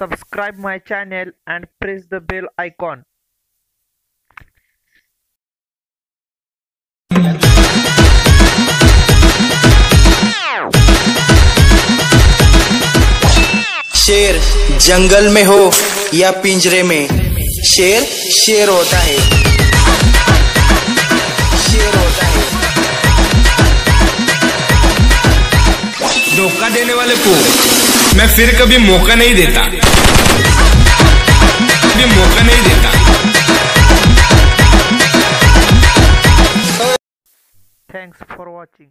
subscribe my channel and press the bell icon. शेर जंगल में हो या पिंजरे में शेर शेर होता है। शेर होता है। धोखा देने वाले को मैं फिर कभी मौका नहीं देता। कभी मौका नहीं देता thanks for watching